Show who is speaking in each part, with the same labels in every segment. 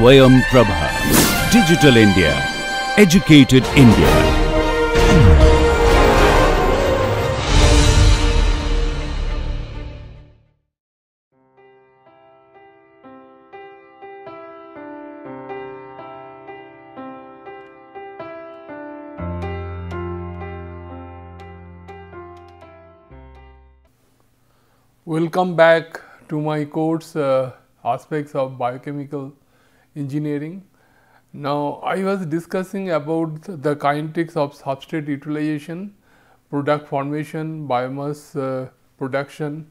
Speaker 1: Swayam Prabha. Digital India. Educated India.
Speaker 2: Welcome back to my course uh, aspects of biochemical engineering. Now, I was discussing about the kinetics of substrate utilization, product formation, biomass uh, production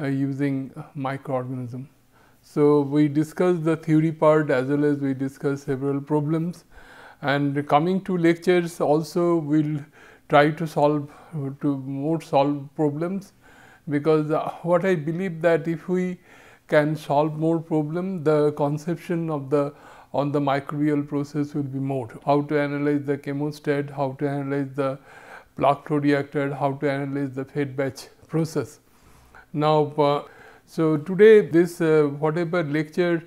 Speaker 2: uh, using microorganism. So, we discussed the theory part as well as we discussed several problems and coming to lectures also we will try to solve to more solve problems because uh, what I believe that if we can solve more problem the conception of the on the microbial process will be more. How to analyze the chemostat how to analyze the plug flow reactor how to analyze the fed batch process. Now uh, so today this uh, whatever lecture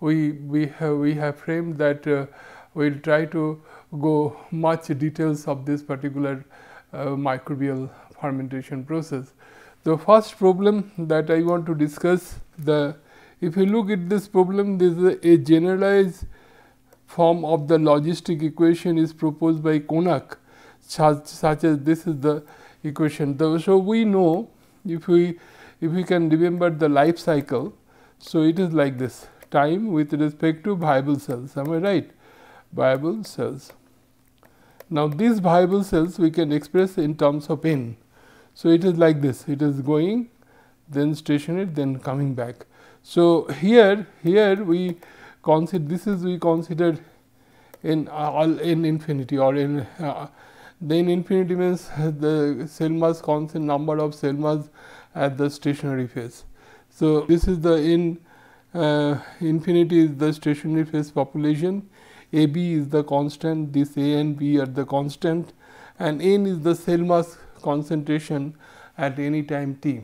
Speaker 2: we we have we have framed that uh, we will try to go much details of this particular uh, microbial fermentation process the first problem that I want to discuss the if you look at this problem this is a, generalized form of the logistic equation is proposed by Konak such, such as this is the equation. The, so, we know if we if we can remember the life cycle. So, it is like this time with respect to viable cells am I right viable cells. Now, these viable cells we can express in terms of n so, it is like this it is going then stationary then coming back. So, here here we consider this is we consider in all in infinity or in uh, then infinity means the cell mass constant number of cell mass at the stationary phase. So, this is the in uh, infinity is the stationary phase population, A b is the constant, this A and B are the constant and n is the cell mass concentration at any time t.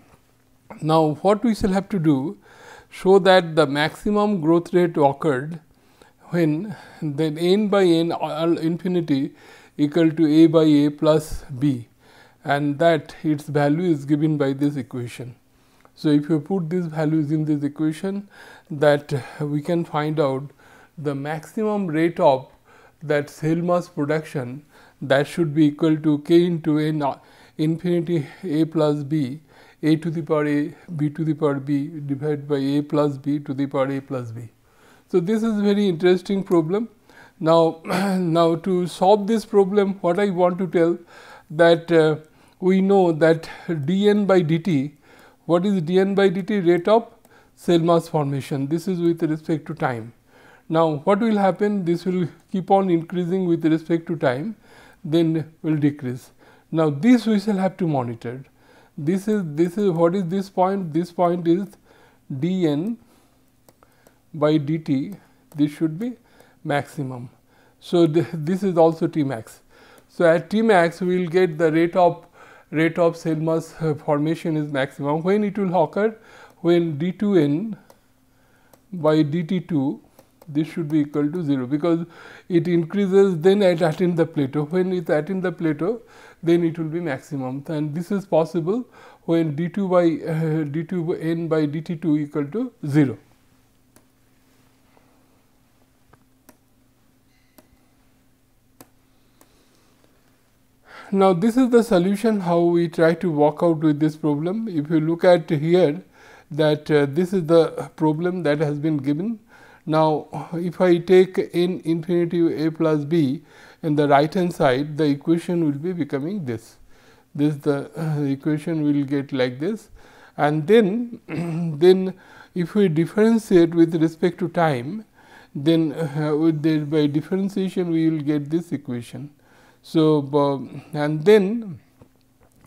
Speaker 2: Now, what we shall have to do show that the maximum growth rate occurred when then n by n infinity equal to a by a plus b and that its value is given by this equation. So, if you put these values in this equation that we can find out the maximum rate of that cell mass production that should be equal to k into n uh, infinity a plus b a to the power a b to the power b divided by a plus b to the power a plus b. So, this is very interesting problem. Now, now to solve this problem what I want to tell that uh, we know that dn by dt what is dn by dt rate of cell mass formation this is with respect to time. Now, what will happen this will keep on increasing with respect to time then will decrease. Now, this we shall have to monitor. This is this is what is this point? This point is dn by dt. This should be maximum. So, this is also T max. So, at T max we will get the rate of rate of cell mass uh, formation is maximum. When it will occur? When d 2 n by d t 2 this should be equal to 0 because it increases then at attain the plateau. When it attain the plateau then it will be maximum and this is possible when d 2 by uh, d 2 n by d t 2 equal to 0. Now, this is the solution how we try to work out with this problem. If you look at here that uh, this is the problem that has been given. Now, if I take n infinity a plus b in the right hand side the equation will be becoming this. This the uh, equation will get like this and then, then if we differentiate with respect to time, then uh, with the, by differentiation we will get this equation. So, uh, and then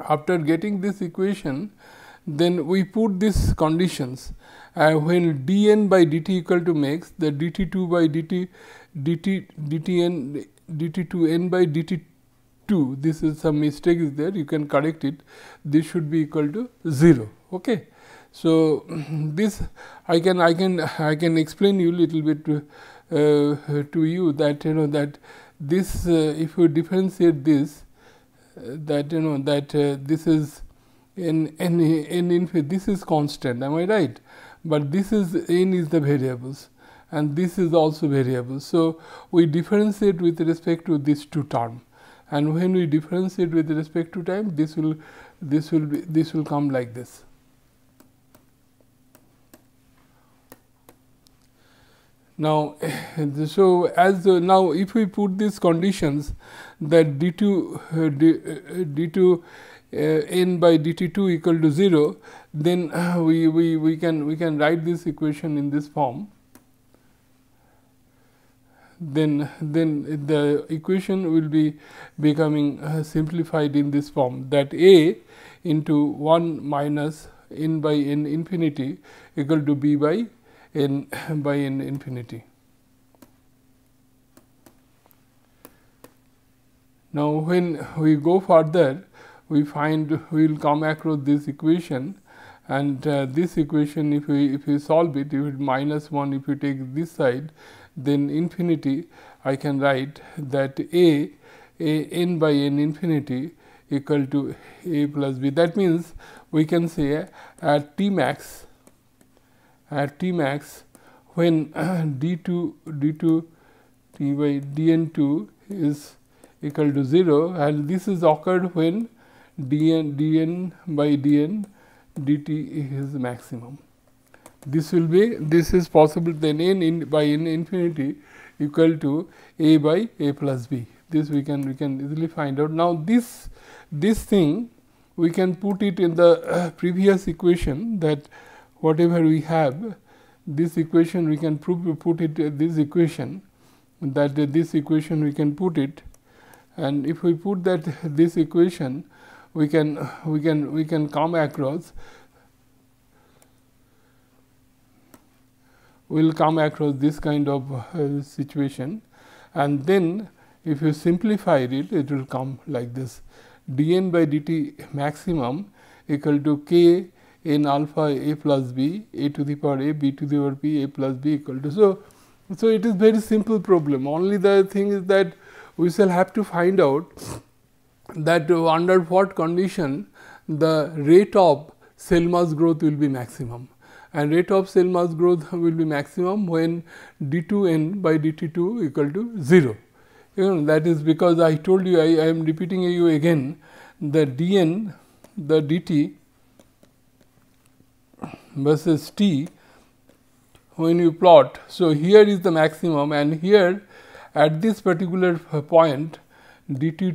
Speaker 2: after getting this equation, then we put these conditions uh, when dn by dt equal to max the dt2 by dt dt dtn dt2 n by dt2 this is some mistake is there you can correct it. This should be equal to 0 okay? So this i can i can i can explain you little bit to, uh, to you that you know that this uh, if you differentiate this uh, that you know that uh, this is n n n infinity this is constant am i right? But this is n is the variables and this is also variable. So, we differentiate with respect to these two term and when we differentiate with respect to time this will this will be this will come like this. Now, so as uh, now if we put these conditions that d 2 uh, d, uh, d 2 uh, n by d t 2 equal to 0, then we, we, we can we can write this equation in this form then then the equation will be becoming uh, simplified in this form that a into 1 minus n by n infinity equal to b by n by n infinity. Now, when we go further we find we will come across this equation and uh, this equation if we if we solve it if it minus 1 if you take this side then infinity I can write that a, a n by n infinity equal to a plus b. That means, we can say at T max at T max when d 2 d 2 t by d n 2 is equal to 0 and this is occurred when d n d n by d n d t is maximum this will be this is possible then n in by n infinity equal to a by a plus b. This we can we can easily find out. Now this this thing we can put it in the uh, previous equation that whatever we have this equation we can prove, put it uh, this equation that uh, this equation we can put it. And if we put that this equation we can we can we can come across will come across this kind of uh, situation. And then if you simplify it, it will come like this. d n by d t maximum equal to k n alpha a plus b a to the power a b to the power b a plus b equal to. So, so it is very simple problem. Only the thing is that we shall have to find out that under what condition the rate of cell mass growth will be maximum and rate of cell mass growth will be maximum when d 2 n by d t 2 equal to 0. You know that is because I told you I, I am repeating you again the d n the d t versus t when you plot. So, here is the maximum and here at this particular point d 2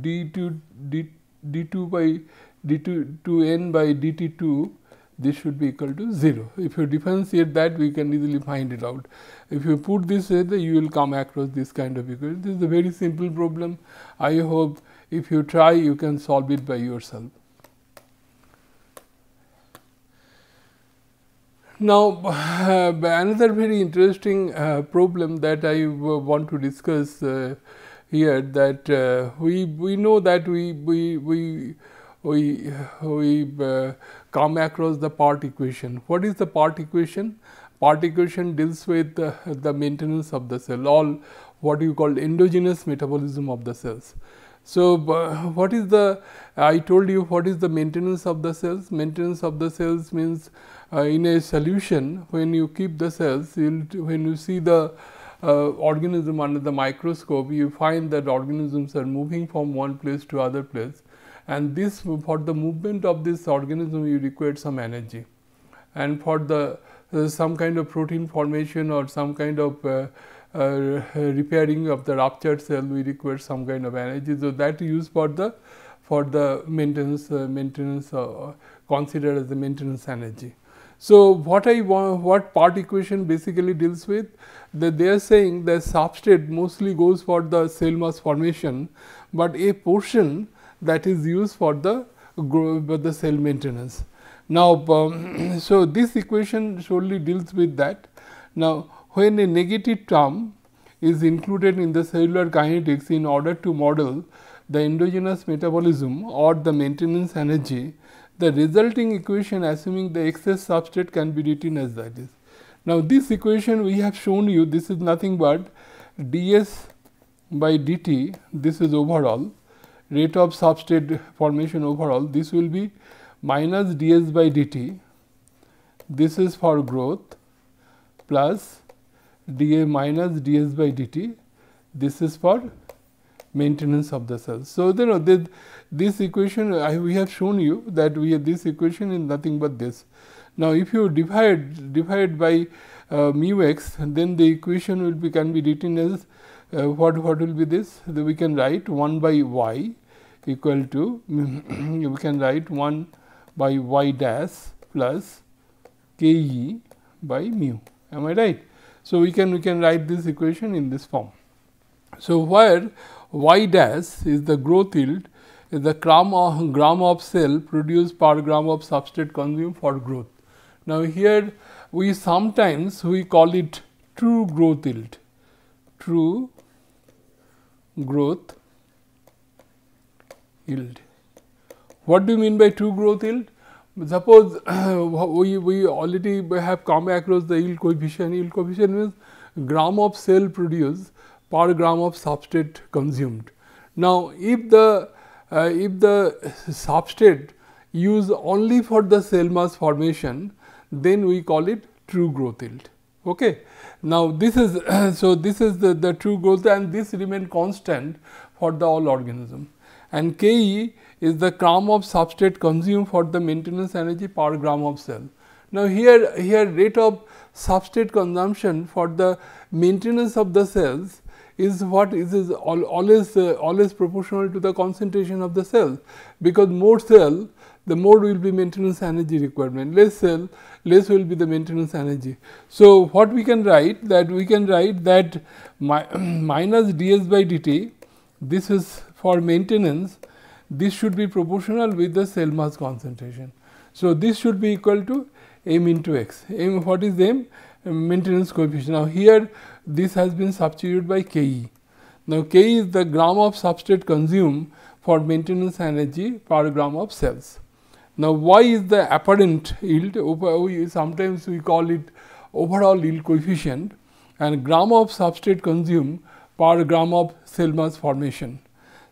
Speaker 2: d 2 d, d 2 by d 2 to n by d t 2 this should be equal to 0. If you differentiate that we can easily find it out. If you put this way you will come across this kind of equation. This is a very simple problem. I hope if you try you can solve it by yourself. Now, uh, another very interesting uh, problem that I want to discuss uh, here that uh, we we know that we we we we we uh, come across the Pirt equation. What is the Pirt equation? Pirt equation deals with the maintenance of the cell, all what you call endogenous metabolism of the cells. So, what is the I told you what is the maintenance of the cells? Maintenance of the cells means uh, in a solution when you keep the cells, when you see the uh, organism under the microscope, you find that organisms are moving from one place to other place and this for the movement of this organism you require some energy and for the uh, some kind of protein formation or some kind of uh, uh, repairing of the ruptured cell we require some kind of energy. So, that used for the for the maintenance uh, maintenance considered as the maintenance energy. So, what I want what Pirt equation basically deals with that they are saying the substrate mostly goes for the cell mass formation, but a portion that is used for the for the cell maintenance. Now, um, so this equation solely deals with that. Now, when a negative term is included in the cellular kinetics in order to model the endogenous metabolism or the maintenance energy, the resulting equation assuming the excess substrate can be written as that is. Now, this equation we have shown you this is nothing but ds by dt this is overall rate of substrate formation overall this will be minus ds by dt this is for growth plus dA minus ds by dt this is for maintenance of the cells. So, you know this, this equation I, we have shown you that we have this equation is nothing but this. Now, if you divide divide by uh, mu x then the equation will be can be written as uh, what what will be this we can write 1 by y equal to we can write 1 by y dash plus k e by mu am I right. So, we can we can write this equation in this form. So, where y dash is the growth yield is the gram of, gram of cell produced per gram of substrate consumed for growth. Now, here we sometimes we call it true growth yield, true growth yield. What do you mean by true growth yield? Suppose we, we already have come across the yield coefficient, yield coefficient means gram of cell produced per gram of substrate consumed. Now, if the uh, if the substrate used only for the cell mass formation, then we call it true growth yield. Okay. Now, this is so this is the, the true growth and this remain constant for the all organism and K e is the gram of substrate consumed for the maintenance energy per gram of cell. Now, here here rate of substrate consumption for the maintenance of the cells is what is, is always uh, always proportional to the concentration of the cell because more cell the more will be maintenance energy requirement less cell less will be the maintenance energy. So, what we can write that we can write that mi minus ds by dt this is for maintenance this should be proportional with the cell mass concentration. So, this should be equal to m into x m what is m maintenance coefficient. Now, here this has been substituted by K e. Now, K e is the gram of substrate consumed for maintenance energy per gram of cells. Now, Y is the apparent yield, sometimes we call it overall yield coefficient and gram of substrate consumed per gram of cell mass formation.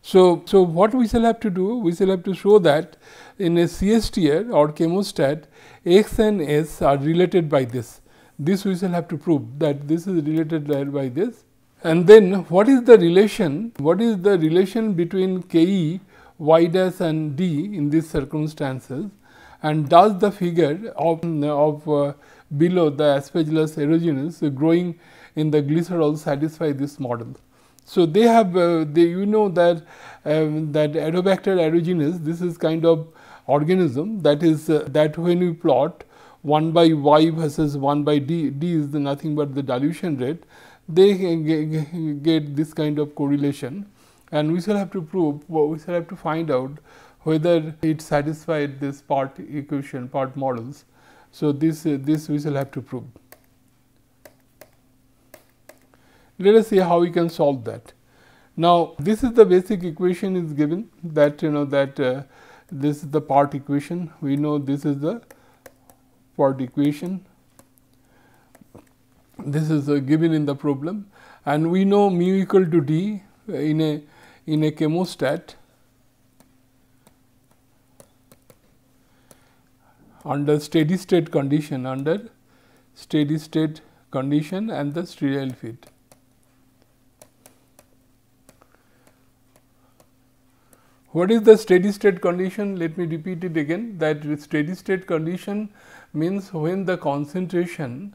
Speaker 2: So, so what we shall have to do? We shall have to show that in a CSTR or chemostat, X and S are related by this. This we shall have to prove that this is related by this. And then what is the relation? What is the relation between K e, y dash and d in these circumstances? And does the figure of, of uh, below the aspergillus aerogenes growing in the glycerol satisfy this model? So, they have uh, they you know that um, that Aerobacter aerogenes this is kind of organism that is uh, that when we plot 1 by y versus 1 by d, d is nothing but the dilution rate, they get this kind of correlation and we shall have to prove, we shall have to find out whether it satisfied this Pirt equation, Pirt models. So, this, uh, this we shall have to prove. Let us see how we can solve that. Now, this is the basic equation is given that you know that uh, this is the Pirt equation. We know this is the Pirt equation. This is given in the problem and we know mu equal to d in a in a chemostat under steady state condition under steady state condition and the sterile feed. What is the steady state condition? Let me repeat it again that steady state condition means when the concentration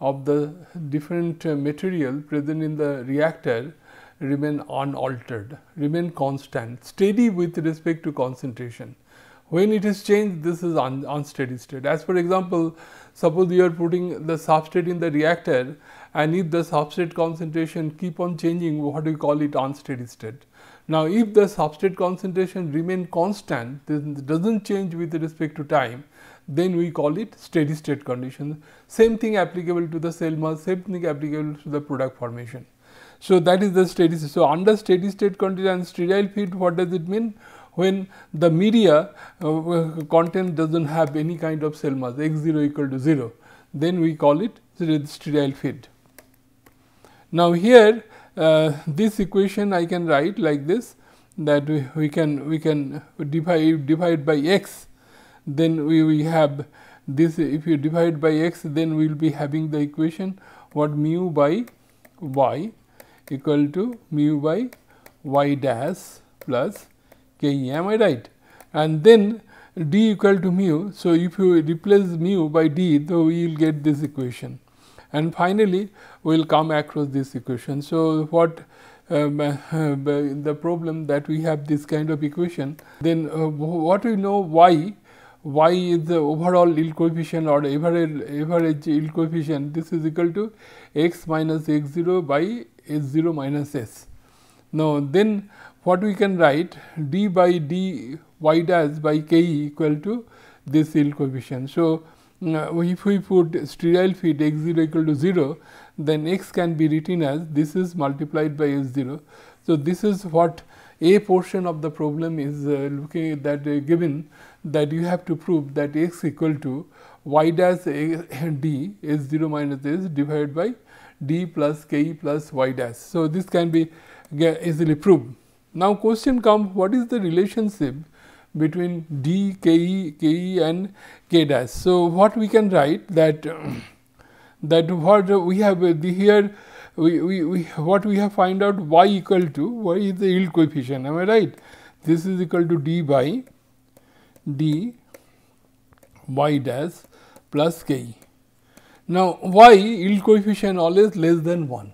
Speaker 2: of the different material present in the reactor remain unaltered, remain constant, steady with respect to concentration. When it is changed, this is un unsteady state. As for example, suppose you are putting the substrate in the reactor and if the substrate concentration keep on changing, what do you call it unsteady state. Now, if the substrate concentration remain constant, this does not change with respect to time, then we call it steady state condition. Same thing applicable to the cell mass, same thing applicable to the product formation. So, that is the steady state. So, under steady state condition and sterile feed what does it mean? When the media uh, content does not have any kind of cell mass x 0 equal to 0, then we call it sterile feed. Now, here uh, this equation I can write like this that we, we can we can divide divide by x then we, we have this if you divide by x then we will be having the equation what mu by y equal to mu by y dash plus k e am I right and then d equal to mu. So, if you replace mu by d so we will get this equation and finally, we will come across this equation. So, what um, uh, the problem that we have this kind of equation then uh, what we know y y is the overall yield coefficient or average, average yield coefficient this is equal to x minus x 0 by s 0 minus s. Now, then what we can write d by d y dash by k e equal to this yield coefficient. So, uh, if we put sterile feed x 0 equal to 0 then x can be written as this is multiplied by s 0. So, this is what a portion of the problem is uh, looking at that uh, given that you have to prove that x equal to y dash d s 0 minus s divided by d plus k plus y dash. So, this can be easily proved. Now, question comes what is the relationship between d, and k dash. So, what we can write that that what we have the here we, we, we what we have find out y equal to y is the yield coefficient am I right. This is equal to d by d y dash plus k. Now, y yield coefficient always less than 1.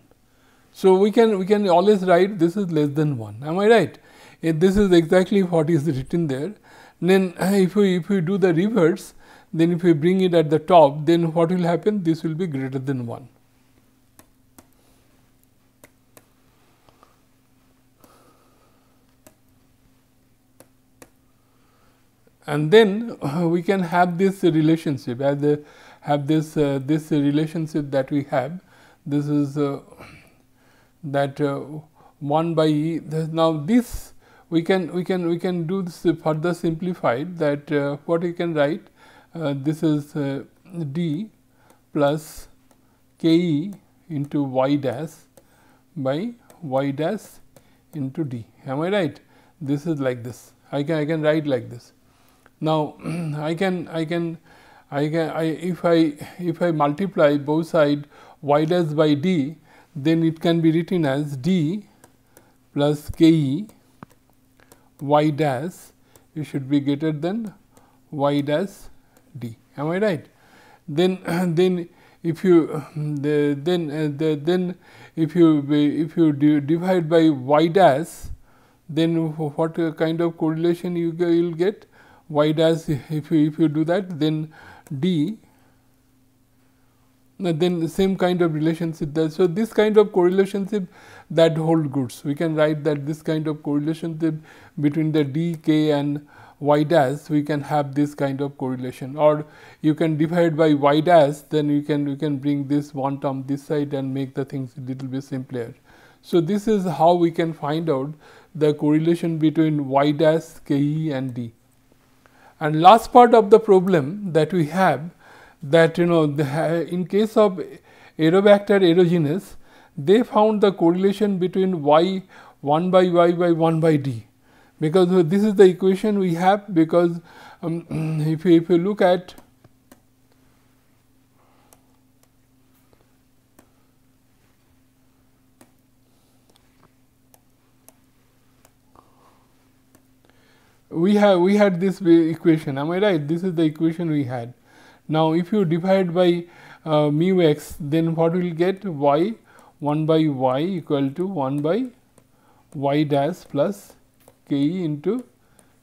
Speaker 2: So, we can we can always write this is less than 1 am I right. If this is exactly what is written there then if we if we do the reverse then if we bring it at the top then what will happen this will be greater than 1. And then uh, we can have this relationship. As have this uh, this relationship that we have this is uh, that uh, 1 by e now this we can we can we can do this further simplified that uh, what we can write uh, this is d plus k e into y dash by y dash into d. Am i right? This is like this. I can i can write like this now, I can I can I can I if I if I multiply both side y dash by d then it can be written as d plus k e y dash it should be greater than y dash d am I right. Then then if you the, then uh, the, then if you if you divide by y dash then what kind of correlation you will get y dash if you if you do that then d then same kind of relationship there. So, this kind of correlationship that hold goods. We can write that this kind of correlationship between the d, k and y dash we can have this kind of correlation or you can divide by y dash then you can you can bring this one term this side and make the things a little bit simpler. So, this is how we can find out the correlation between y dash, k e and d. And last part of the problem that we have that you know in case of Aerobacter aerogenes, they found the correlation between y 1 by y by 1 by d. Because this is the equation we have because um, if, you, if you look at we have we had this equation am I right this is the equation we had. Now, if you divide by uh, mu x then what will get y 1 by y equal to 1 by y dash plus k e into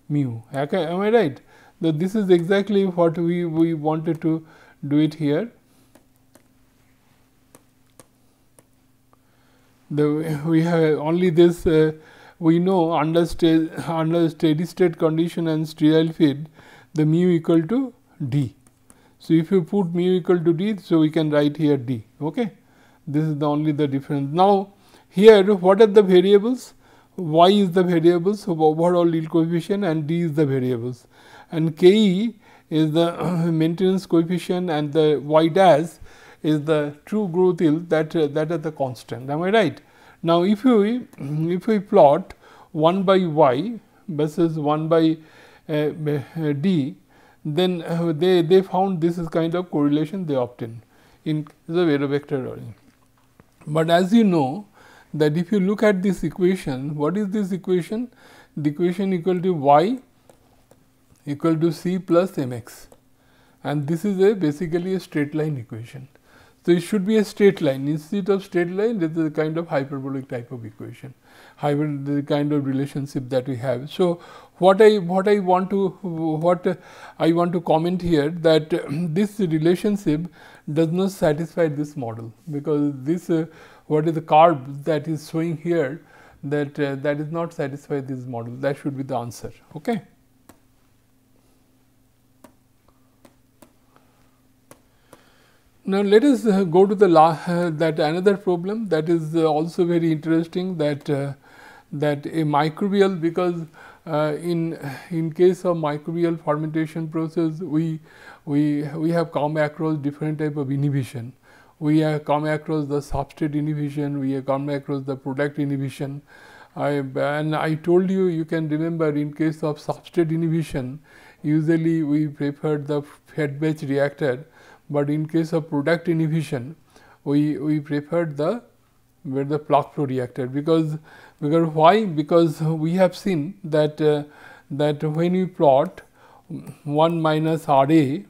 Speaker 2: mu okay, am I right. So, this is exactly what we, we wanted to do it here. The, we have only this uh, we know under, sta under steady state condition and sterile feed the mu equal to d. So, if you put mu equal to d, so we can write here d. Okay. This is the only the difference. Now, here what are the variables? y is the variables so overall yield coefficient and d is the variables and k e is the maintenance coefficient and the y dash is the true growth yield that uh, that is the constant am I right. Now, if we if we plot 1 by y versus 1 by uh, d then uh, they they found this is kind of correlation they obtain in the error vector learning. But as you know that if you look at this equation what is this equation the equation equal to y equal to c plus m x and this is a basically a straight line equation. So, it should be a straight line instead of straight line this is a kind of hyperbolic type of equation hybrid the kind of relationship that we have. So, what I what I want to what I want to comment here that this relationship does not satisfy this model because this uh, what is the curve that is showing here that uh, that is not satisfy this model that should be the answer. Okay. Now, let us uh, go to the uh, that another problem that is uh, also very interesting that uh, that a microbial because in in case of microbial fermentation process we we we have come across different type of inhibition. We have come across the substrate inhibition, we have come across the product inhibition. I, and I told you, you can remember in case of substrate inhibition, usually we prefer the fed batch reactor but in case of product inhibition we, we preferred the where the plug flow reactor. Because because why? Because we have seen that uh, that when we plot 1 minus R A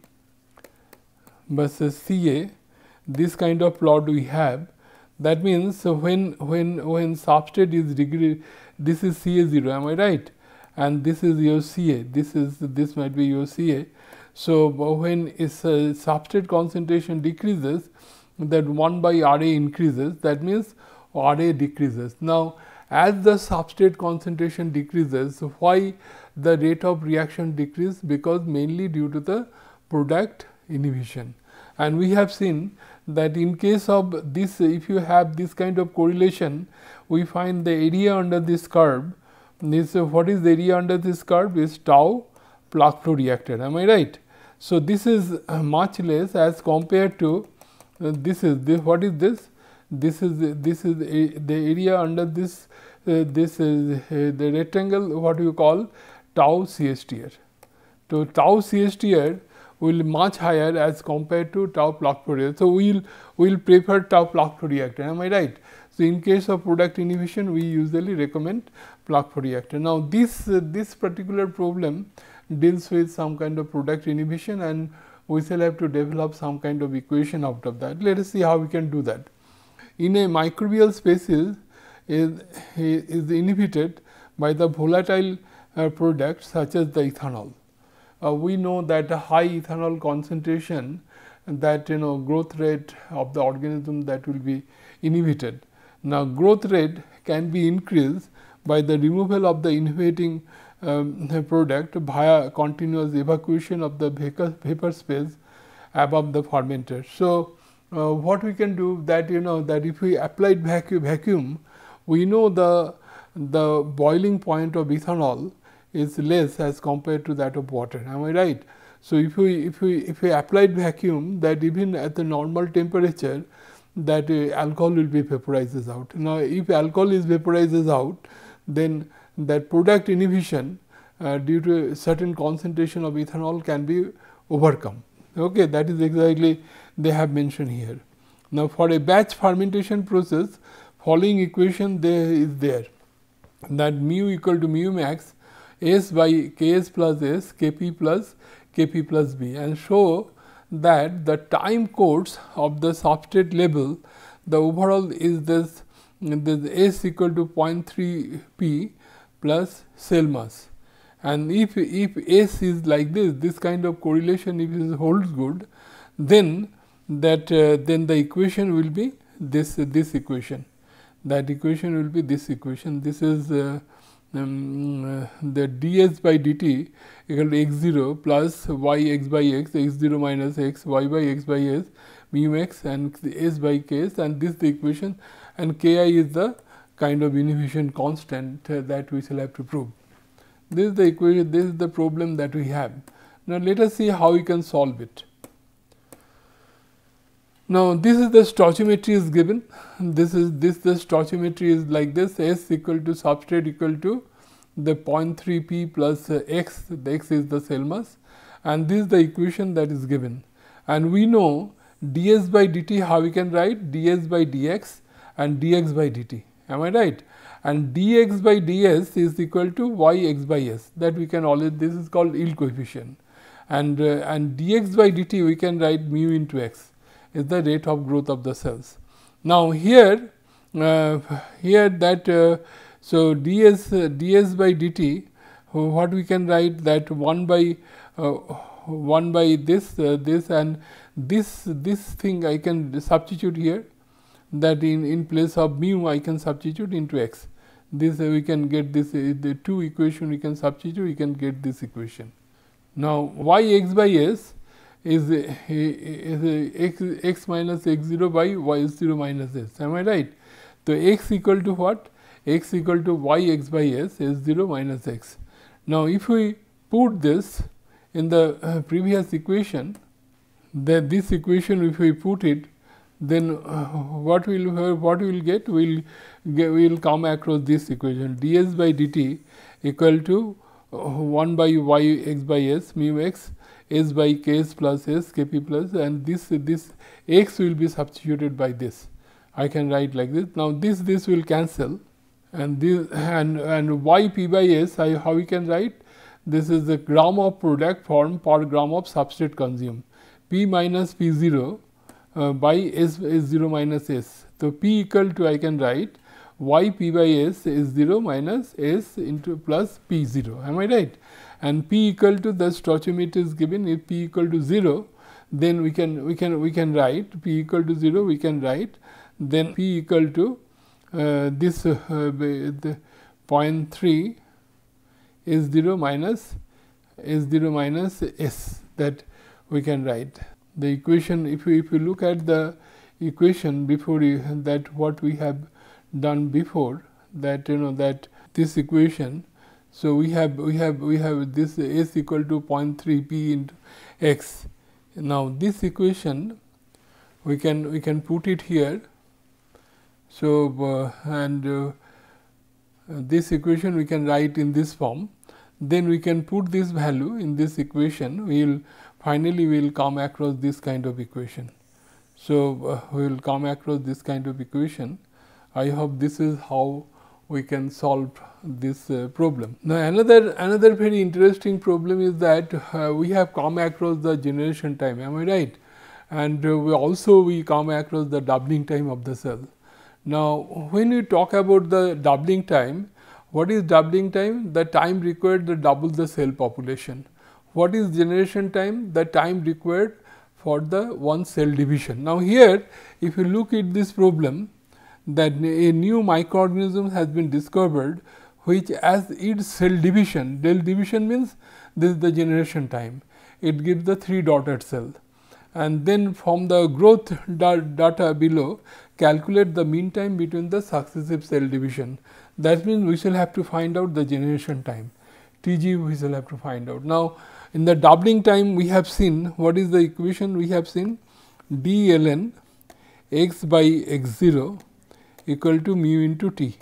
Speaker 2: versus C A this kind of plot we have that means when when when substrate is degree this is C A 0 am I right? And this is your C A. This is this might be your C A so, when its uh, substrate concentration decreases that 1 by R A increases that means R A decreases. Now, as the substrate concentration decreases why the rate of reaction decrease because mainly due to the product inhibition. And we have seen that in case of this if you have this kind of correlation we find the area under this curve this what is the area under this curve is tau plug flow reactor am I right. So, this is uh, much less as compared to uh, this is this what is this this is this is the area under this uh, this is uh, the rectangle what you call tau CSTR. So, tau CSTR will much higher as compared to tau flow reactor. So, we will we will prefer tau flow reactor am I right. So, in case of product inhibition we usually recommend flow reactor. Now, this uh, this particular problem deals with some kind of product inhibition and we shall have to develop some kind of equation out of that. Let us see how we can do that. In a microbial species is, is inhibited by the volatile uh, such as the ethanol. Uh, we know that a high ethanol concentration that you know growth rate of the organism that will be inhibited. Now, growth rate can be increased by the removal of the inhibiting um, product via continuous evacuation of the vapor, space above the fermenter. So, uh, what we can do that you know that if we applied vacuum, vacuum we know the the boiling point of ethanol is less as compared to that of water am I right. So, if we if we if we applied vacuum that even at the normal temperature that uh, alcohol will be vaporizes out. Now, if alcohol is vaporizes out then that product inhibition uh, due to certain concentration of ethanol can be overcome. Okay, that is exactly they have mentioned here. Now, for a batch fermentation process following equation there is there that mu equal to mu max S by K s plus S K p plus K p plus B and show that the time course of the substrate level the overall is this, this S equal to 0.3 p plus cell mass. And if, if S is like this, this kind of correlation if it holds good, then that uh, then the equation will be this uh, this equation. That equation will be this equation. This is uh, um, uh, the ds by dt equal to x 0 plus y x by x, x 0 minus x, y by x by s, mu x and s by k s and this the equation and k i is the kind of inhibition constant that we shall have to prove. This is the equation, this is the problem that we have. Now, let us see how we can solve it. Now, this is the stoichiometry is given. This is this the stoichiometry is like this S equal to substrate equal to the 0.3 p plus x, the x is the cell mass and this is the equation that is given. And we know ds by dt how we can write ds by dx and dx by dt. Am I right? And dx by ds is equal to yx by s that we can always this is called yield coefficient and uh, and dx by dt we can write mu into x is the rate of growth of the cells. Now, here uh, here that uh, so ds ds by dt what we can write that 1 by uh, 1 by this uh, this and this this thing I can substitute here that in in place of mu I can substitute into x this uh, we can get this uh, the two equation we can substitute we can get this equation. Now, y x by s is, uh, is uh, x, x minus x 0 by y 0 minus s am I right. So, x equal to what x equal to y x by s s 0 minus x. Now, if we put this in the uh, previous equation then this equation if we put it then uh, what will uh, what we will get we will we will come across this equation. ds by dt equal to uh, 1 by y x by s mu x s by k s plus s k p plus and this this x will be substituted by this. I can write like this. Now this this will cancel and this and and y p by s I how we can write? This is the gram of product formed per gram of substrate consumed. P minus p 0 uh, by S is 0 minus S. So, P equal to I can write y P by S is 0 minus S into plus P 0 am I right? And P equal to the stoichiometry is given. If P equal to 0 then we can we can we can write P equal to 0 we can write then P equal to uh, this uh, the 0.3 is 0 minus is 0 minus S that we can write the equation if you if you look at the equation before you, that what we have done before that you know that this equation so we have we have we have this s equal to 0.3 p into x. Now this equation we can we can put it here. So uh, and uh, this equation we can write in this form. Then we can put this value in this equation. We will finally we will come across this kind of equation. So, uh, we will come across this kind of equation. I hope this is how we can solve this uh, problem. Now, another another very interesting problem is that uh, we have come across the generation time am I right and uh, we also we come across the doubling time of the cell. Now, when we talk about the doubling time what is doubling time? The time required to double the cell population. What is generation time? The time required for the one cell division. Now, here if you look at this problem that a new microorganism has been discovered which as its cell division, cell division means this is the generation time, it gives the 3 dotted cell and then from the growth data below calculate the mean time between the successive cell division. That means, we shall have to find out the generation time T g we shall have to find out. Now, in the doubling time we have seen what is the equation we have seen d ln x by x 0 equal to mu into t.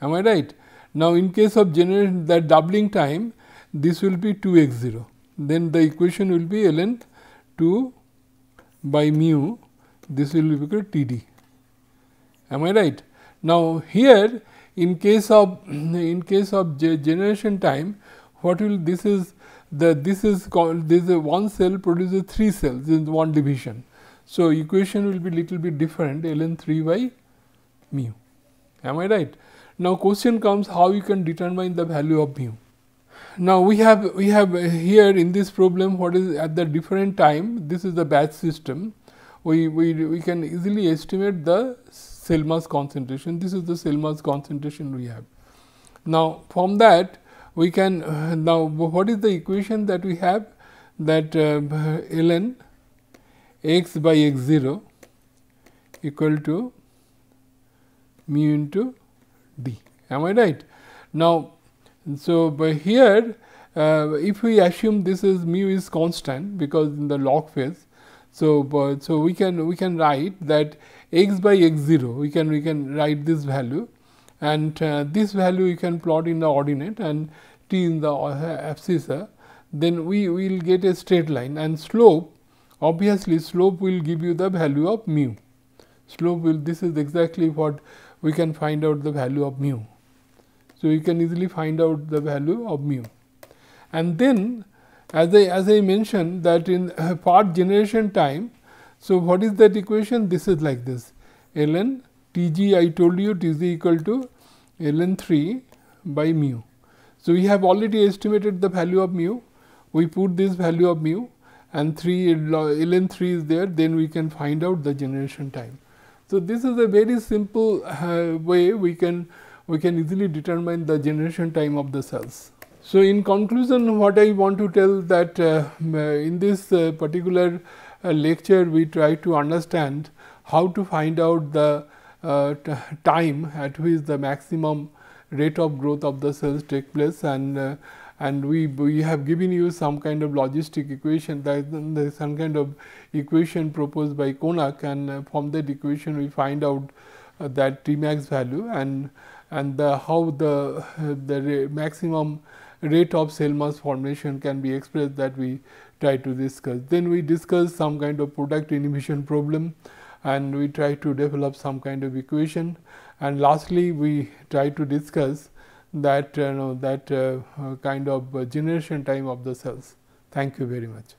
Speaker 2: Am I right? Now, in case of generation that doubling time this will be 2 x 0 then the equation will be ln 2 by mu this will be equal to t d. Am I right? Now, here in case of in case of generation time what will this is the this is called this is one cell produces three cells in one division. So, equation will be little bit different ln 3 by mu am I right. Now, question comes how you can determine the value of mu. Now, we have we have here in this problem what is at the different time this is the batch system we, we, we can easily estimate the cell mass concentration this is the cell mass concentration we have. Now, from that we can uh, now what is the equation that we have that uh, ln x by x 0 equal to mu into d am I right. Now, so by here uh, if we assume this is mu is constant because in the log phase. So, but, so we can we can write that x by x 0 we can we can write this value and uh, this value you can plot in the ordinate and t in the uh, abscissa then we will get a straight line. And slope obviously slope will give you the value of mu. Slope will this is exactly what we can find out the value of mu. So you can easily find out the value of mu. And then as I as I mentioned that in uh, part generation time. So, what is that equation? This is like this. Ln T g I told you T z equal to ln 3 by mu. So, we have already estimated the value of mu, we put this value of mu and 3 ln 3 is there then we can find out the generation time. So, this is a very simple uh, way we can we can easily determine the generation time of the cells. So, in conclusion what I want to tell that uh, in this uh, particular uh, lecture we try to understand how to find out the time at which the maximum rate of growth of the cells take place and uh, and we we have given you some kind of logistic equation that there is some kind of equation proposed by Konak and uh, from that equation we find out that T max value and and the how the the maximum rate of cell mass formation can be expressed that we try to discuss. Then we discuss some kind of product inhibition problem and we try to develop some kind of equation and lastly we try to discuss that uh, know that uh, uh, kind of generation time of the cells. Thank you very much.